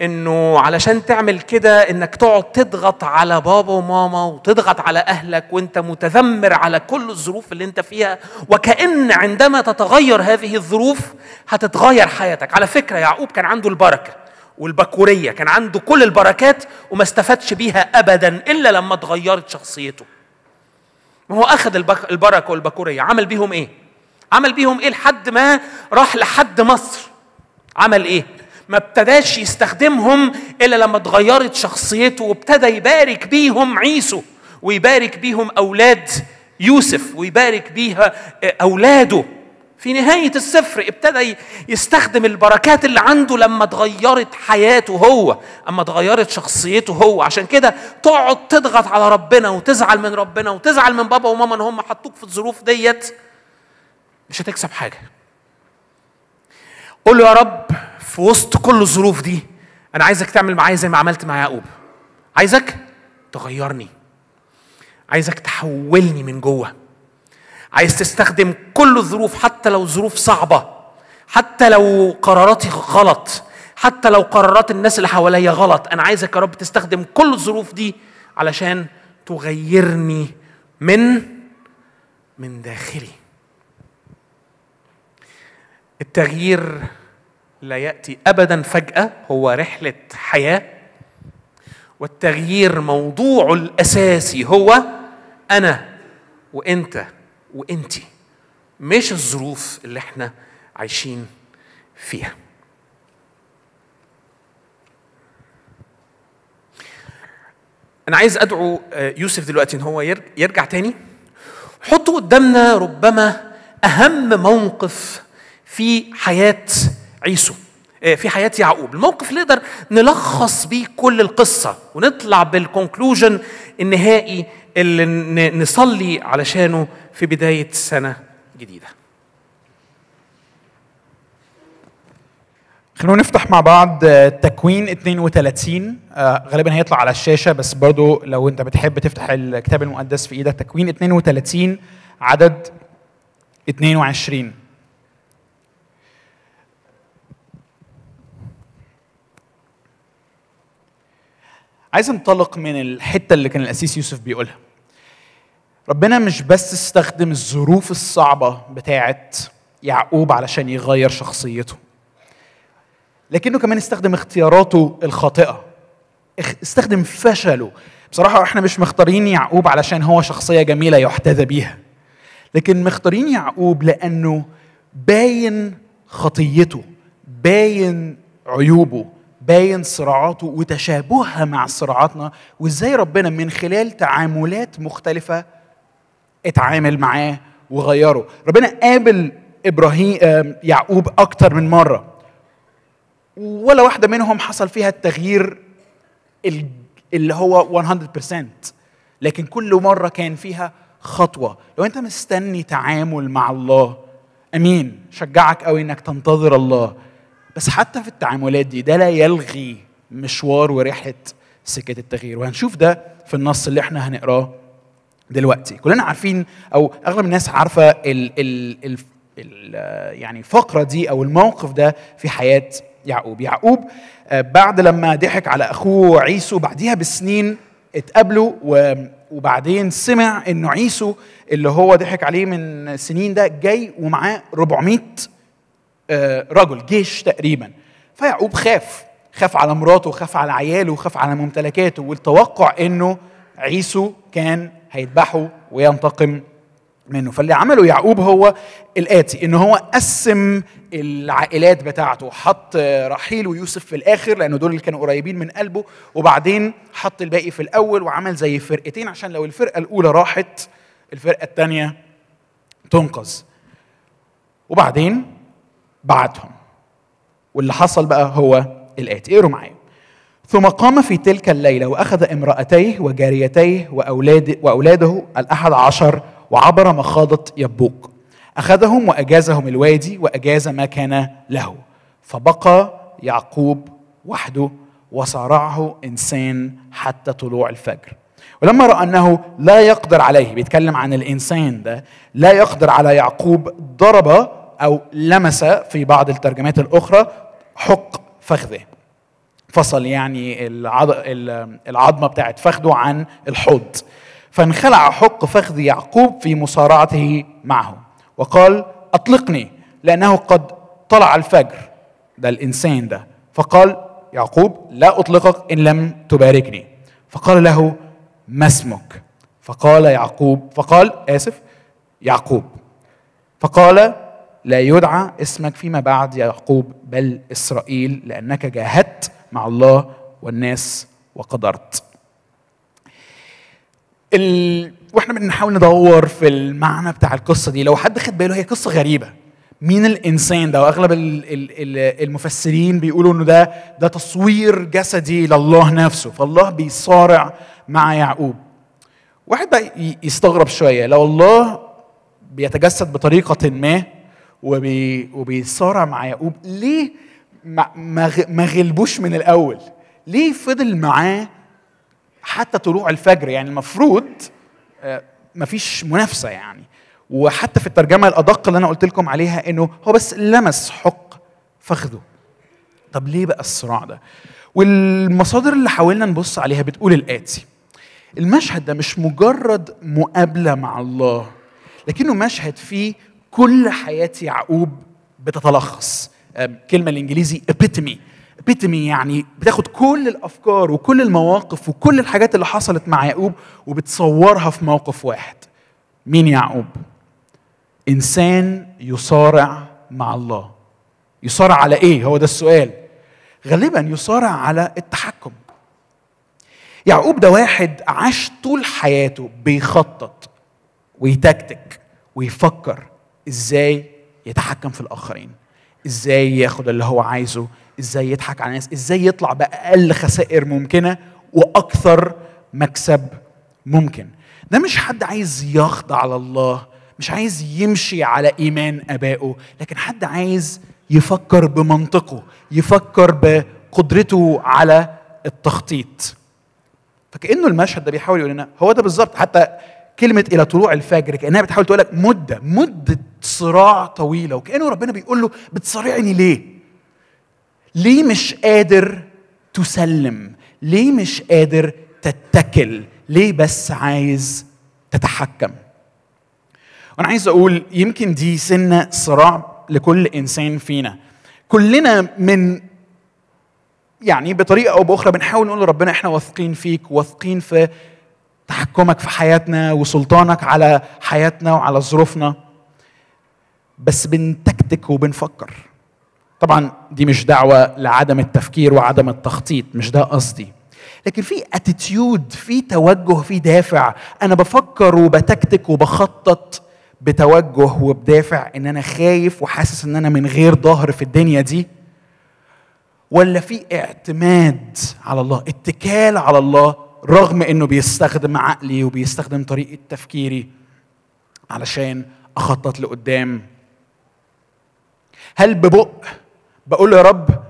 إنه علشان تعمل كده إنك تقعد تضغط على بابا وماما وتضغط على أهلك وأنت متذمر على كل الظروف اللي أنت فيها وكأن عندما تتغير هذه الظروف هتتغير حياتك. على فكرة يعقوب كان عنده البركة والبكورية كان عنده كل البركات وما استفادش بيها ابدا إلا لما اتغيرت شخصيته. ما هو البك- البركة والبكورية. عمل بيهم إيه؟ عمل بيهم إيه لحد ما راح لحد مصر. عمل إيه؟ ما ابتداش يستخدمهم إلا لما اتغيرت شخصيته وابتدى يبارك بيهم عيسو ويبارك بيهم أولاد يوسف ويبارك بيها أولاده. في نهاية السفر ابتدى يستخدم البركات اللي عنده لما اتغيرت حياته هو أما اتغيرت شخصيته هو. عشان كده تقعد تضغط على ربنا وتزعل من ربنا وتزعل من بابا وماما إن هم حطوك في الظروف ديت. مش هتكسب حاجة. قول له يا رب في وسط كل الظروف دي أنا عايزك تعمل معايا زي ما عملت مع يعقوب. عايزك تغيرني. عايزك تحولني من جوه. عايز تستخدم كل الظروف حتى لو ظروف صعبة حتى لو قراراتي غلط حتى لو قرارات الناس اللي حواليا غلط. أنا عايزك يا رب تستخدم كل الظروف دي علشان تغيرني من من داخلي. التغيير لا يأتي ابدا فجأة هو رحلة حياة. والتغيير موضوعه الأساسي هو أنا وانت مش الظروف اللي إحنا عايشين فيها. أنا عايز أدعو يوسف دلوقتي إن هو يرجع تاني. حطوا قدامنا ربما أهم موقف في حياة عيسو في حياة يعقوب. الموقف اللي نقدر نلخص بيه كل القصة ونطلع بالكونكلوجن النهائي اللي نصلي علشانه في بداية سنة جديدة. خلونا نفتح مع بعض تكوين 32 آه غالبا هيطلع على الشاشة بس برضو لو انت بتحب تفتح الكتاب المقدس في إيدك تكوين 32 عدد 22 عايز انطلق من الحتة اللي كان الاسيس يوسف بيقولها. ربنا مش بس استخدم الظروف الصعبة بتاعت يعقوب علشان يغير شخصيته لكنه كمان استخدم اختياراته الخاطئة استخدم فشله. بصراحة إحنا مش مختارين يعقوب علشان هو شخصية جميلة يحتذى بيها لكن مختارين يعقوب لأنه باين خطيته باين عيوبه باين صراعاته وتشابهها مع صراعاتنا وازاي ربنا من خلال تعاملات مختلفة اتعامل معاه وغيره. ربنا قابل إبراهيم يعقوب أكتر من مرة. ولا واحدة منهم حصل فيها التغيير اللي هو 100% لكن كل مرة كان فيها خطوة. لو أنت مستني تعامل مع الله أمين شجعك قوي إنك تنتظر الله. بس حتى في التعاملات دي ده لا يلغي مشوار ورحلة سكة التغيير. وهنشوف ده في النص اللي إحنا هنقراه. دلوقتي. كلنا عارفين أو أغلب الناس عارفة ال ال ال يعني الفقرة دي أو الموقف ده في حياة يعقوب. يعقوب بعد لما ضحك على أخوه عيسو بعديها بسنين اتقابلوا وبعدين سمع إنه عيسو اللي هو ضحك عليه من سنين ده جاي ومعاه 400 رجل جيش تقريبا. فيعقوب خاف خاف على مراته خاف على عياله خاف على ممتلكاته والتوقع إنه عيسو كان هيذبحه وينتقم منه. فاللي عمله يعقوب هو الآتي إن هو قسم العائلات بتاعته. حط رحيل ويوسف في الآخر لأنه دول اللي كانوا قريبين من قلبه. وبعدين حط الباقي في الأول وعمل زي فرقتين عشان لو الفرقة الأولى راحت الفرقة الثانية تنقذ. وبعدين بعتهم. واللي حصل بقى هو الآتي. اقروا معايا. ثم قام في تلك الليلة وأخذ امرأتيه وجاريتيه واولاد وأولاده الأحد عشر وعبر مخاضة يبوق. أخذهم وأجازهم الوادي وأجاز ما كان له. فبقى يعقوب وحده وصارعه إنسان حتى طلوع الفجر. ولما رأى أنه لا يقدر عليه بيتكلم عن الإنسان ده لا يقدر على يعقوب ضرب أو لمس في بعض الترجمات الأخرى حق فخذه. فصل يعني العظمة بتاعت فخذه عن الحوض. فانخلع حق فخذ يعقوب في مصارعته معه. وقال أطلقني لأنه قد طلع الفجر. ده الإنسان ده. فقال يعقوب لا أطلقك إن لم تباركني. فقال له ما اسمك؟ فقال يعقوب فقال آسف يعقوب. فقال لا يدعى اسمك فيما بعد يعقوب بل إسرائيل لأنك جاهدت مع الله والناس وقدرت ال... وإحنا بنحاول ندور في المعنى بتاع القصة دي. لو حد خد باله هي قصة غريبة. مين الإنسان ده؟ وأغلب ال... ال... المفسرين بيقولوا إنه ده ده تصوير جسدي لله نفسه. فالله بيصارع مع يعقوب. واحد بقى يستغرب شوية. لو الله بيتجسد بطريقة ما وبي... وبيصارع مع يعقوب ليه ما, غلبوش من الأول. ليه فضل معاه حتى طلوع الفجر؟ يعني المفروض مفيش منافسة يعني. وحتى في الترجمة الأدق اللي أنا قلت لكم عليها إنه هو بس لمس حق فخذه. طب ليه بقى الصراع ده؟ والمصادر اللي حاولنا نبص عليها بتقول الآتي. المشهد ده مش مجرد مقابلة مع الله لكنه مشهد فيه كل حياة يعقوب بتتلخص. كلمة الإنجليزي epitome. ابيتمي يعني بتاخد كل الأفكار وكل المواقف وكل الحاجات اللي حصلت مع يعقوب وبتصورها في موقف واحد. مين يعقوب؟ إنسان يصارع مع الله. يصارع على إيه؟ هو ده السؤال. غالبا يصارع على التحكم. يعقوب ده واحد عاش طول حياته بيخطط ويتكتك ويفكر إزاي يتحكم في الآخرين. إزاي ياخد اللي هو عايزه إزاي يضحك على الناس إزاي يطلع بأقل خسائر ممكنة وأكثر مكسب ممكن. ده مش حد عايز يخضع لله مش عايز يمشي على إيمان أبائه لكن حد عايز يفكر بمنطقه يفكر بقدرته على التخطيط. فكأنه المشهد ده بيحاول يقول لنا هو ده بالظبط حتى كلمة إلى طلوع الفجر كأنها بتحاول تقول لك مدة مدة صراع طويلة وكأنه ربنا بيقول له بتصارعني ليه؟ ليه مش قادر تسلم؟ ليه مش قادر تتكل؟ ليه بس عايز تتحكم؟ وأنا عايز أقول يمكن دي سنة صراع لكل إنسان فينا كلنا من يعني بطريقة أو بأخرى بنحاول نقول لربنا إحنا واثقين فيك واثقين في تحكمك في حياتنا وسلطانك على حياتنا وعلى ظروفنا. بس بنتكتك وبنفكر. طبعا دي مش دعوة لعدم التفكير وعدم التخطيط مش ده قصدي. لكن في اتيتيود في توجه في دافع. أنا بفكر وبتكتك وبخطط بتوجه وبدافع إن أنا خايف وحاسس إن أنا من غير ظهر في الدنيا دي. ولا في اعتماد على الله اتكال على الله رغم إنه بيستخدم عقلي وبيستخدم طريقة تفكيري علشان أخطط لقدام. هل ببق؟ بقول يا رب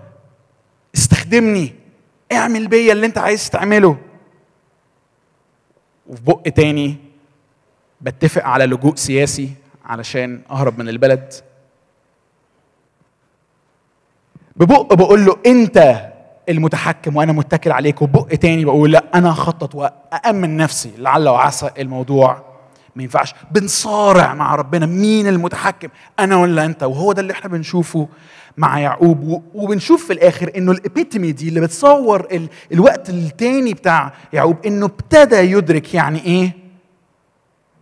استخدمني اعمل بيا اللي أنت عايز تعمله. وفي بق تاني بتفق على لجوء سياسي علشان أهرب من البلد. ببق بقول له أنت المتحكم وأنا متكل عليك وبق تاني بقول لا أنا هخطط وامن نفسي. لعل وعسى الموضوع ما ينفعش. بنصارع مع ربنا. مين المتحكم؟ أنا ولا أنت؟ وهو ده اللي إحنا بنشوفه مع يعقوب. وبنشوف في الآخر إنه الإبيتمي دي اللي بتصور ال... الوقت التاني بتاع يعقوب إنه ابتدى يدرك يعني إيه؟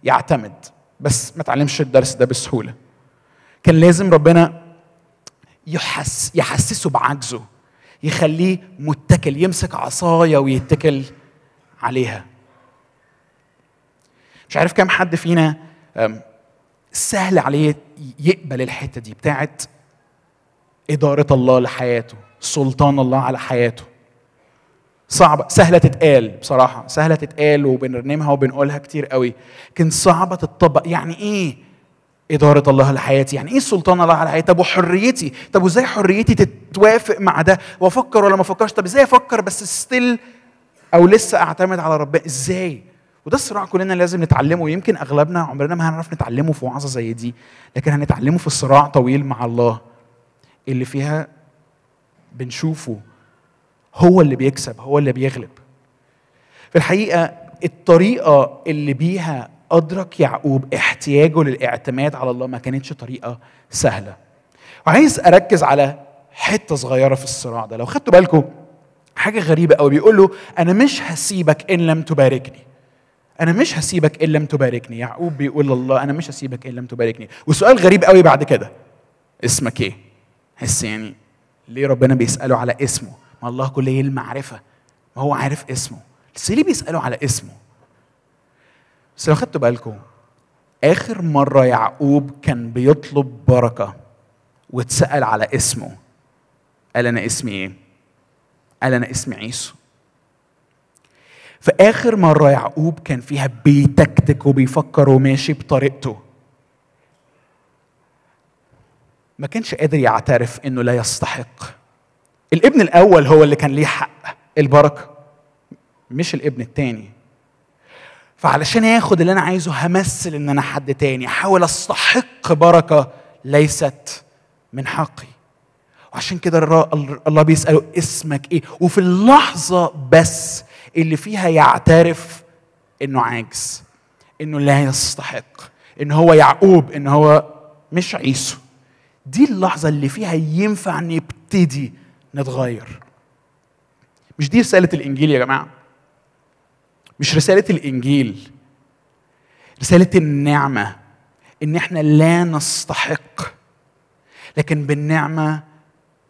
يعتمد. بس ما اتعلمش الدرس ده بسهولة. كان لازم ربنا يحس يحسسه بعجزه. يخليه متكل يمسك عصاية ويتكل عليها. مش عارف كام حد فينا سهل عليه يقبل الحتة دي بتاعت إدارة الله لحياته سلطان الله على حياته. صعبة سهلة تتقال بصراحة سهلة تتقال وبنرنمها وبنقولها كتير قوي لكن صعبة تطبق يعني إيه؟ إدارة الله لحياتي يعني إيه سلطان الله على حياتي؟ طب وحريتي؟ طب وإزاي حريتي تتوافق مع ده؟ وأفكر ولا ما أفكرش؟ طب إزاي أفكر بس ستيل أو لسه أعتمد على ربنا؟ إزاي؟ وده الصراع كلنا لازم نتعلمه. ويمكن أغلبنا عمرنا ما هنعرف نتعلمه في وعظة زي دي لكن هنتعلمه في صراع طويل مع الله اللي فيها بنشوفه هو اللي بيكسب هو اللي بيغلب. في الحقيقة الطريقة اللي بيها أدرك يعقوب احتياجه للاعتماد على الله ما كانتش طريقة سهلة. وعايز أركز على حتة صغيرة في الصراع ده. لو خدتوا بالكم حاجة غريبة قوي. بيقول له أنا مش هسيبك إن لم تباركني. أنا مش هسيبك إن لم تباركني. يعقوب بيقول لله أنا مش هسيبك إن لم تباركني. وسؤال غريب قوي بعد كده. اسمك إيه؟ حس يعني ليه ربنا بيسأله على اسمه؟ ما الله كلية المعرفة. ما هو عارف اسمه. بس ليه بيسألوا على اسمه؟ بس لو خدتوا بالكم آخر مرة يعقوب كان بيطلب بركة واتسأل على اسمه قال أنا اسمي إيه؟ قال أنا اسمي عيسو. فآخر مرة يعقوب كان فيها بيتكتك وبيفكر وماشي بطريقته. ما كانش قادر يعترف إنه لا يستحق. الابن الأول هو اللي كان ليه حق البركة مش الابن التاني. فعلشان ياخد اللي أنا عايزه همثل إن أنا حد تاني. أحاول أستحق بركة ليست من حقي. وعشان كده الله بيسأله اسمك إيه؟ وفي اللحظة بس اللي فيها يعترف إنه عاجز إنه لا يستحق إن هو يعقوب إن هو مش عيسو. دي اللحظة اللي فيها ينفع نبتدي نتغير. مش دي رسالة الإنجيل يا جماعة؟ مش رسالة الإنجيل رسالة النعمة إن إحنا لا نستحق لكن بالنعمة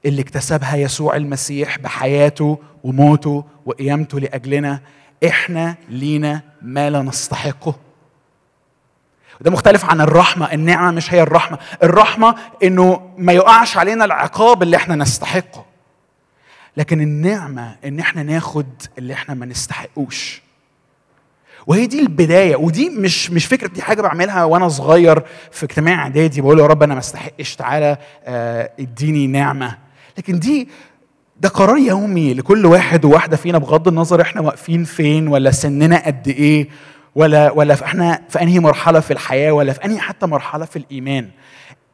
اللي اكتسبها يسوع المسيح بحياته وموته وقيامته لأجلنا إحنا لينا ما لا نستحقه. وده مختلف عن الرحمة النعمة مش هي الرحمة. الرحمة إنه ما يقعش علينا العقاب اللي إحنا نستحقه. لكن النعمة إن إحنا ناخد اللي إحنا ما نستحقوش. وهي دي البداية ودي مش مش فكرة دي حاجة بعملها وأنا صغير في اجتماع إعدادي بقول يا رب أنا ما استحقش تعالى آه، اديني نعمة. لكن دي ده قرار يومي لكل واحد وواحدة فينا بغض النظر إحنا واقفين فين ولا سننا قد إيه ولا ولا في إحنا في أنهي مرحلة في الحياة ولا في أنهي حتى مرحلة في الإيمان.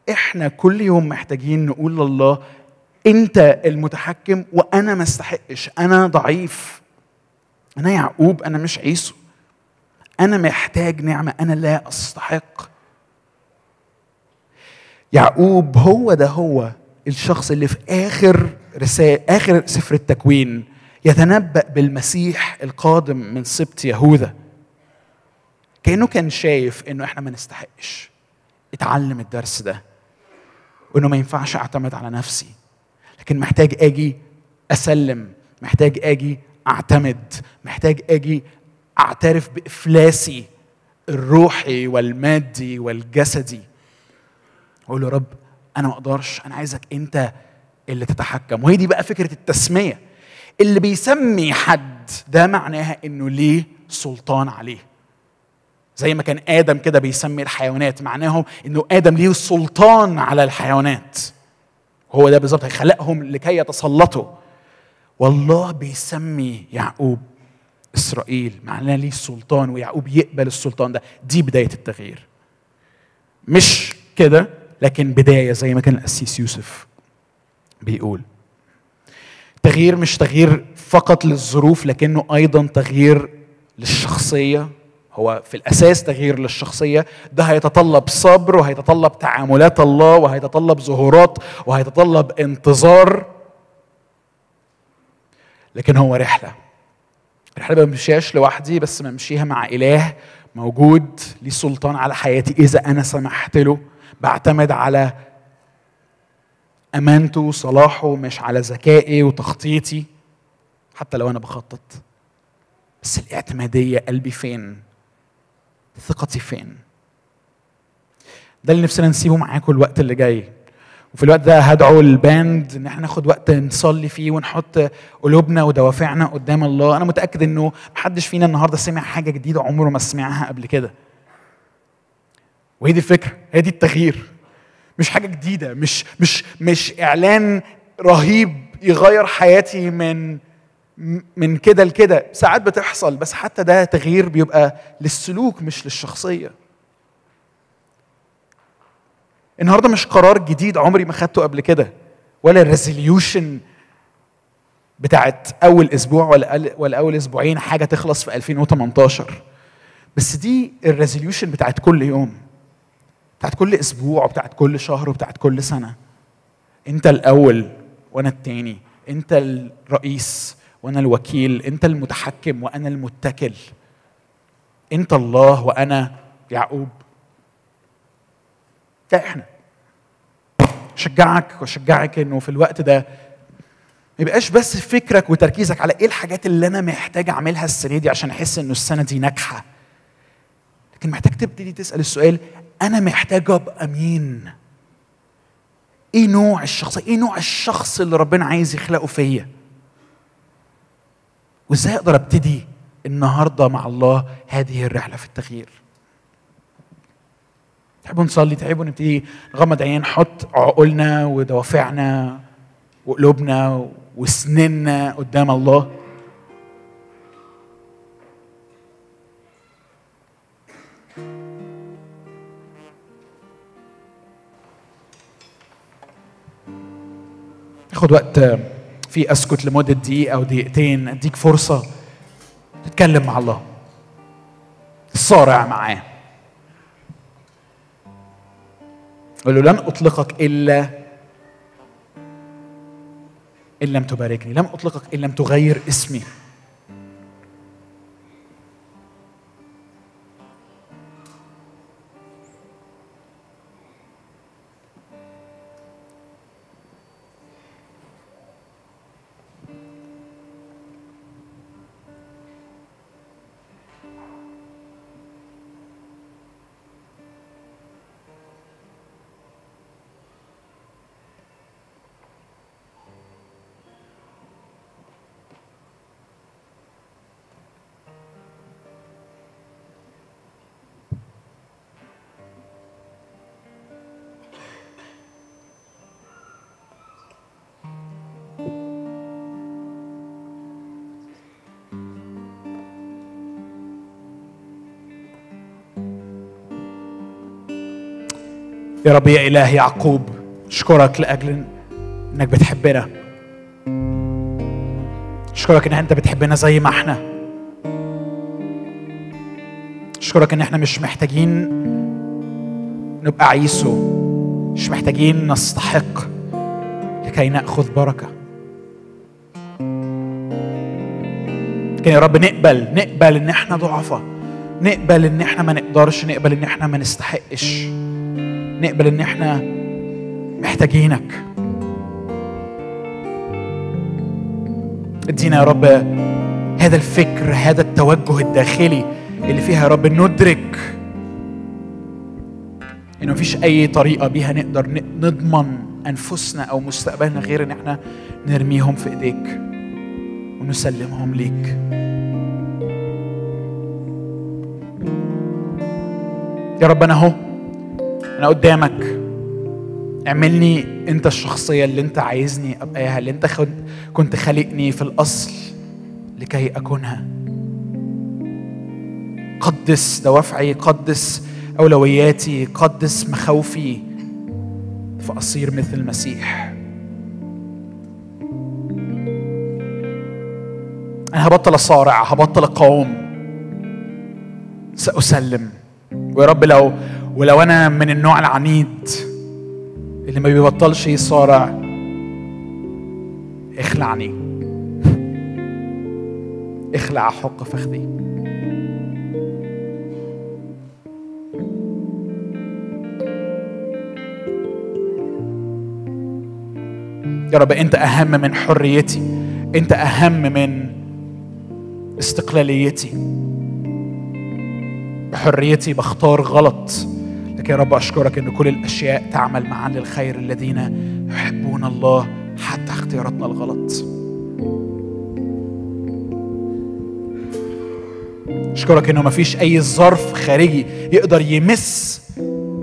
إحنا كل يوم محتاجين نقول لله أنت المتحكم وأنا ما استحقش أنا ضعيف أنا يعقوب أنا مش عيسو أنا محتاج نعمة أنا لا أستحق. يعقوب هو ده هو الشخص اللي في آخر رسالة آخر سفر التكوين يتنبأ بالمسيح القادم من سبط يهوذا. كأنه كان شايف إنه إحنا ما نستحقش. اتعلم الدرس ده. وإنه ما ينفعش أعتمد على نفسي. لكن محتاج آجي أسلم محتاج آجي أعتمد محتاج آجي أعترف بإفلاسي الروحي والمادي والجسدي. أقول له رب أنا ما أقدرش أنا عايزك أنت اللي تتحكم. وهي دي بقى فكرة التسمية. اللي بيسمي حد ده معناها إنه ليه سلطان عليه. زي ما كان آدم كده بيسمي الحيوانات معناهم إنه آدم ليه سلطان على الحيوانات. هو ده بالظبط خلقهم لكي يتسلطوا. والله بيسمي يعقوب. إسرائيل معناه ليه السلطان ويعقوب يقبل السلطان ده؟ دي بداية التغيير. مش كده لكن بداية زي ما كان القسيس يوسف بيقول. تغيير مش تغيير فقط للظروف لكنه أيضا تغيير للشخصية. هو في الأساس تغيير للشخصية. ده هيتطلب صبر وهيتطلب تعاملات الله وهيتطلب ظهورات وهيتطلب انتظار. لكن هو رحلة. الرحله بمشيهاش لوحدي بس بمشيها مع إله موجود ليه سلطان على حياتي. إذا أنا سمحت له بعتمد على أمانته وصلاحه مش على ذكائي وتخطيطي حتى لو أنا بخطط. بس الاعتمادية قلبي فين؟ ثقتي فين؟ ده اللي نفسنا نسيبه معاكم الوقت اللي جاي. وفي الوقت ده هدعو الباند إن إحنا ناخد وقت نصلي فيه ونحط قلوبنا ودوافعنا قدام الله. أنا متأكد إنه محدش فينا النهارده سمع حاجة جديدة عمره ما سمعها قبل كده. وهي دي الفكرة هي دي التغيير. مش حاجة جديدة مش مش مش إعلان رهيب يغير حياتي من من كده لكده. ساعات بتحصل بس حتى ده تغيير بيبقى للسلوك مش للشخصية. النهارده مش قرار جديد عمري ما خدته قبل كده ولا ال resolution بتاعت أول أسبوع ولا ولا أول أسبوعين حاجة تخلص في 2018 بس دي ال resolution بتاعت كل يوم بتاعت كل أسبوع وبتاعت كل شهر وبتاعت كل سنة. أنت الأول وأنا التاني أنت الرئيس وأنا الوكيل أنت المتحكم وأنا المتكل. أنت الله وأنا يعقوب. ده إحنا. شجعك وشجعك إنه في الوقت ده ما يبقاش بس فكرك وتركيزك على إيه الحاجات اللي أنا محتاج أعملها السنة دي عشان أحس إنه السنة دي ناجحة. لكن محتاج تبتدي تسأل السؤال أنا محتاج أبقى مين؟ إيه نوع الشخص؟ إيه نوع الشخص اللي ربنا عايز يخلقه فيا؟ وإزاي أقدر أبتدي النهارده مع الله هذه الرحلة في التغيير؟ تحبوا نصلي تحبوا نبتدي نغمض عينينا نحط عقولنا ودوافعنا وقلوبنا وسننا قدام الله. خد وقت في اسكت لمدة دقيقة أو دقيقتين أديك فرصة تتكلم مع الله. صارع معاه. قل له لن أطلقك الا إن لم تباركني. لم أطلقك إن لم تغير اسمي. يا رب يا إله يعقوب أشكرك لأجل إنك بتحبنا. أشكرك إن أنت بتحبنا زي ما إحنا. أشكرك إن إحنا مش محتاجين نبقى عيسو مش محتاجين نستحق لكي نأخذ بركة. لكن يا رب نقبل نقبل إن إحنا ضعفاء نقبل إن إحنا ما نقدرش نقبل إن إحنا ما نستحقش. نقبل إن إحنا محتاجينك. ادينا يا رب هذا الفكر هذا التوجه الداخلي اللي فيها يا رب ندرك إنه مفيش أي طريقة بيها نقدر نضمن أنفسنا أو مستقبلنا غير إن إحنا نرميهم في إيديك ونسلمهم ليك. يا رب أنا أهو أنا قدامك. اعملني أنت الشخصية اللي أنت عايزني أبقاها اللي أنت كنت خالقني في الأصل لكي أكونها. قدس دوافعي قدس أولوياتي قدس مخاوفي فاصير مثل المسيح. أنا هبطل أصارع هبطل اقاوم سأسلم. ويا رب لو ولو أنا من النوع العنيد اللي ما بيبطلش يصارع اخلعني. اخلع حق فخذي. يا رب أنت أهم من حريتي أنت أهم من استقلاليتي. بحريتي بختار غلط. لكن يا رب أشكرك إن كل الأشياء تعمل معا للخير الذين يحبون الله حتى اختياراتنا الغلط. أشكرك إنه مفيش أي ظرف خارجي يقدر يمس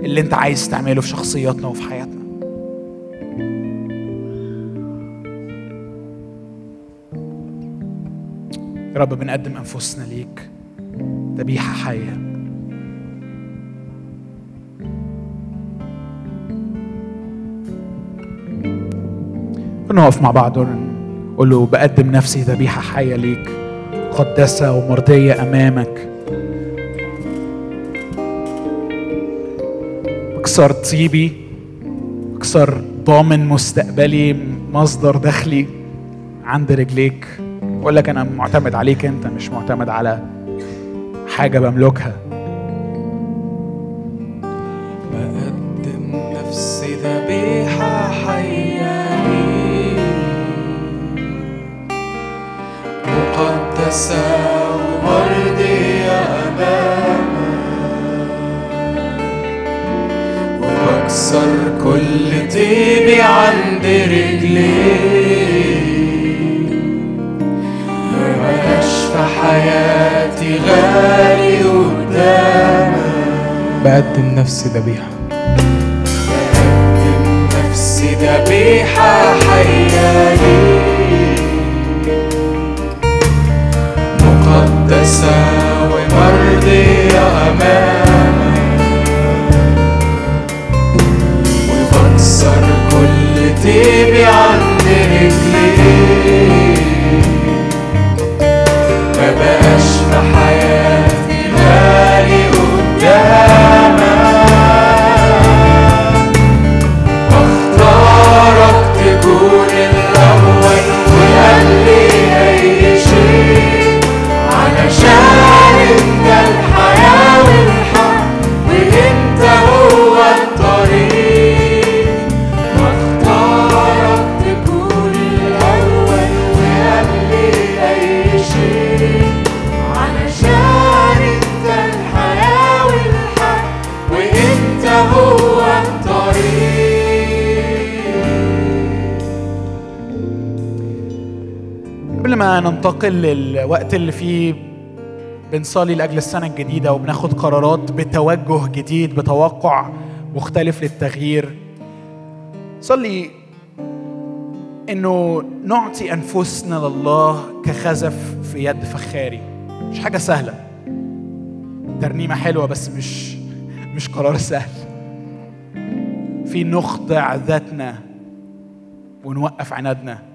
اللي أنت عايز تعمله في شخصياتنا وفي حياتنا. يا رب بنقدم أنفسنا ليك. ذبيحه حية. نقف مع بعض ونقول له بقدم نفسي ذبيحة حية ليك مقدسه ومرضية أمامك. اكسر طيبي اكسر ضامن مستقبلي مصدر دخلي عند رجليك. أقول لك أنا معتمد عليك أنت مش معتمد على حاجة بملكها. مقدسة ومرضية أمامك وبكسر كل طيبي عند رجليك في حياتي غالي قدامك بقدم نفسي ذبيحة. بقدم نفسي ذبيحة حية ليك. مقدسة ومرضية أمامك وبكسر كل طيبي عند رجليك مبقاش في حياتي ننتقل للوقت اللي فيه بنصلي لأجل السنة الجديدة وبناخد قرارات بتوجه جديد بتوقع مختلف للتغيير. صلي. إنه نعطي أنفسنا لله كخزف في يد فخاري. مش حاجة سهلة. ترنيمة حلوة بس مش مش قرار سهل. في نخضع ذاتنا ونوقف عنادنا.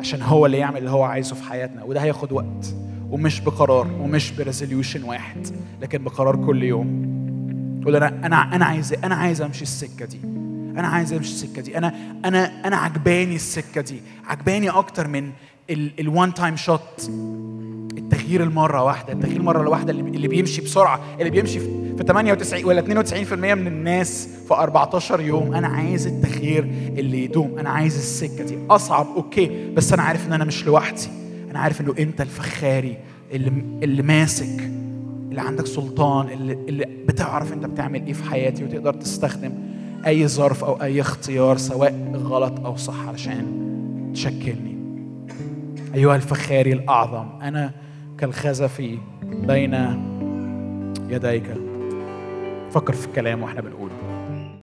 عشان هو اللي يعمل اللي هو عايزه في حياتنا وده هياخد وقت ومش بقرار ومش ب resolution واحد لكن بقرار كل يوم. تقول أنا أنا أنا عايز أنا عايز أمشي السكة دي. أنا عايز أمشي السكة دي. أنا أنا أنا عجباني السكة دي. عجباني أكتر من ال one time shot التغيير المرة واحدة التغيير المره الواحده اللي بيمشي بسرعة اللي بيمشي في في 98 ولا 92% من الناس في 14 يوم أنا عايز التغيير اللي يدوم أنا عايز السكة دي. أصعب أوكي بس أنا عارف إن أنا مش لوحدي. أنا عارف إنه أنت الفخاري اللي اللي ماسك اللي عندك سلطان اللي, اللي بتعرف أنت بتعمل إيه في حياتي وتقدر تستخدم أي ظرف أو أي اختيار سواء غلط أو صح علشان تشكلني. أيها الفخاري الأعظم أنا كالخزف بين يديك. فكر في الكلام وإحنا بنقوله.